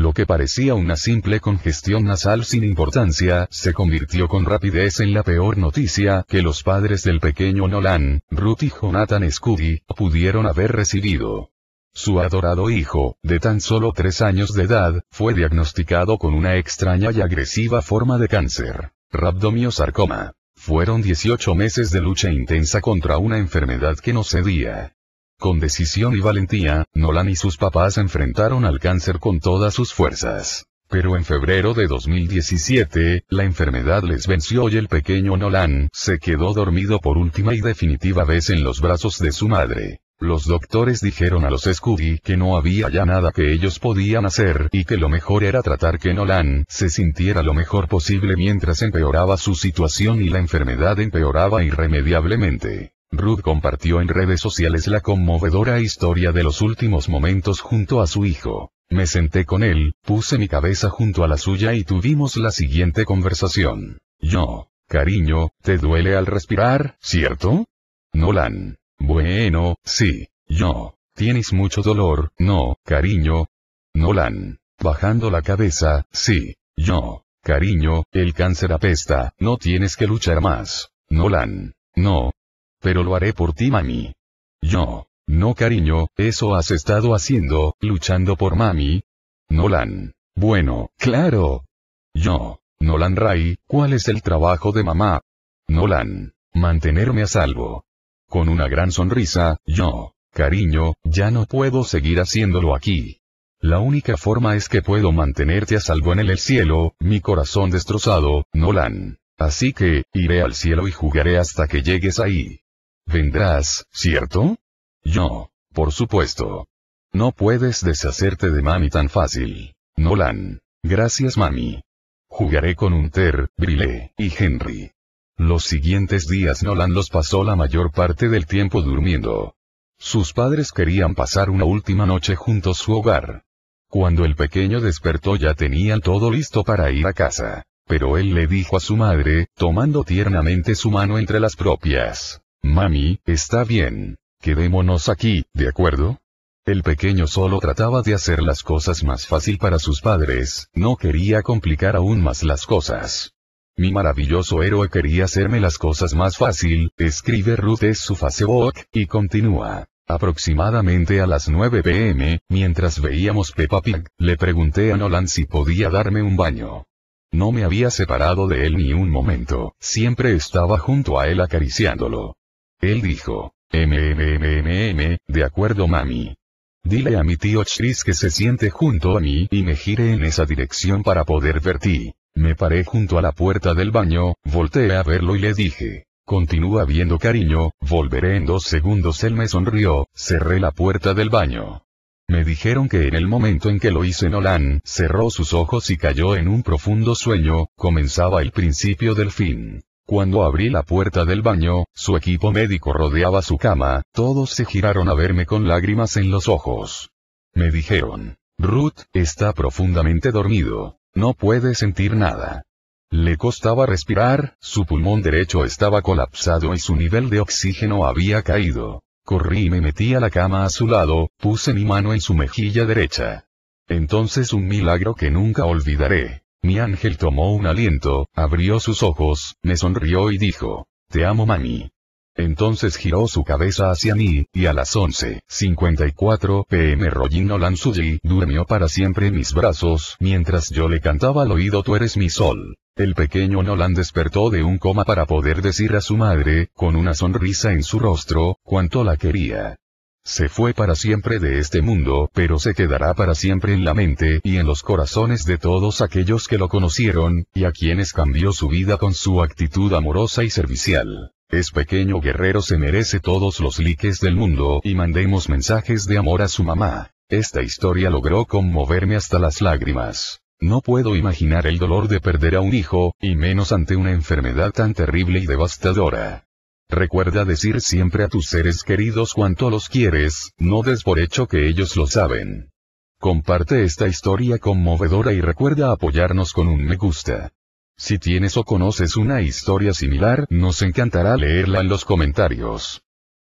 Lo que parecía una simple congestión nasal sin importancia, se convirtió con rapidez en la peor noticia que los padres del pequeño Nolan, Ruth y Jonathan Scuddy, pudieron haber recibido. Su adorado hijo, de tan solo tres años de edad, fue diagnosticado con una extraña y agresiva forma de cáncer, rabdomiosarcoma. Fueron 18 meses de lucha intensa contra una enfermedad que no cedía. Con decisión y valentía, Nolan y sus papás enfrentaron al cáncer con todas sus fuerzas. Pero en febrero de 2017, la enfermedad les venció y el pequeño Nolan se quedó dormido por última y definitiva vez en los brazos de su madre. Los doctores dijeron a los Scooby que no había ya nada que ellos podían hacer y que lo mejor era tratar que Nolan se sintiera lo mejor posible mientras empeoraba su situación y la enfermedad empeoraba irremediablemente. Ruth compartió en redes sociales la conmovedora historia de los últimos momentos junto a su hijo. Me senté con él, puse mi cabeza junto a la suya y tuvimos la siguiente conversación. Yo, cariño, ¿te duele al respirar, cierto? Nolan. Bueno, sí. Yo. ¿Tienes mucho dolor? No, cariño. Nolan. Bajando la cabeza, sí. Yo. Cariño, el cáncer apesta, no tienes que luchar más. Nolan. No, pero lo haré por ti mami. Yo. No cariño, eso has estado haciendo, luchando por mami. Nolan. Bueno, claro. Yo. Nolan Ray, ¿cuál es el trabajo de mamá? Nolan. Mantenerme a salvo. Con una gran sonrisa, yo. Cariño, ya no puedo seguir haciéndolo aquí. La única forma es que puedo mantenerte a salvo en el cielo, mi corazón destrozado, Nolan. Así que, iré al cielo y jugaré hasta que llegues ahí. Vendrás, ¿cierto? Yo. Por supuesto. No puedes deshacerte de mami tan fácil. Nolan. Gracias mami. Jugaré con Unter, Brile, y Henry. Los siguientes días Nolan los pasó la mayor parte del tiempo durmiendo. Sus padres querían pasar una última noche juntos su hogar. Cuando el pequeño despertó ya tenían todo listo para ir a casa. Pero él le dijo a su madre, tomando tiernamente su mano entre las propias. Mami, está bien. Quedémonos aquí, ¿de acuerdo? El pequeño solo trataba de hacer las cosas más fácil para sus padres, no quería complicar aún más las cosas. Mi maravilloso héroe quería hacerme las cosas más fácil, escribe Ruth es su Facebook, y continúa. Aproximadamente a las 9 pm, mientras veíamos Peppa Pig, le pregunté a Nolan si podía darme un baño. No me había separado de él ni un momento, siempre estaba junto a él acariciándolo. Él dijo, MMMMM, de acuerdo mami. Dile a mi tío Chris que se siente junto a mí y me gire en esa dirección para poder ver ti. Me paré junto a la puerta del baño, volteé a verlo y le dije, continúa viendo cariño, volveré en dos segundos. Él me sonrió, cerré la puerta del baño. Me dijeron que en el momento en que lo hice Nolan, cerró sus ojos y cayó en un profundo sueño, comenzaba el principio del fin. Cuando abrí la puerta del baño, su equipo médico rodeaba su cama, todos se giraron a verme con lágrimas en los ojos. Me dijeron, Ruth, está profundamente dormido. No puede sentir nada. Le costaba respirar, su pulmón derecho estaba colapsado y su nivel de oxígeno había caído. Corrí y me metí a la cama a su lado, puse mi mano en su mejilla derecha. Entonces un milagro que nunca olvidaré. Mi ángel tomó un aliento, abrió sus ojos, me sonrió y dijo, Te amo mami. Entonces giró su cabeza hacia mí, y a las 11.54 pm Rollin Nolan durmió para siempre en mis brazos, mientras yo le cantaba al oído Tú eres mi sol. El pequeño Nolan despertó de un coma para poder decir a su madre, con una sonrisa en su rostro, cuánto la quería. Se fue para siempre de este mundo, pero se quedará para siempre en la mente y en los corazones de todos aquellos que lo conocieron, y a quienes cambió su vida con su actitud amorosa y servicial. Es pequeño guerrero se merece todos los likes del mundo y mandemos mensajes de amor a su mamá. Esta historia logró conmoverme hasta las lágrimas. No puedo imaginar el dolor de perder a un hijo, y menos ante una enfermedad tan terrible y devastadora. Recuerda decir siempre a tus seres queridos cuánto los quieres, no des por hecho que ellos lo saben. Comparte esta historia conmovedora y recuerda apoyarnos con un me gusta. Si tienes o conoces una historia similar, nos encantará leerla en los comentarios.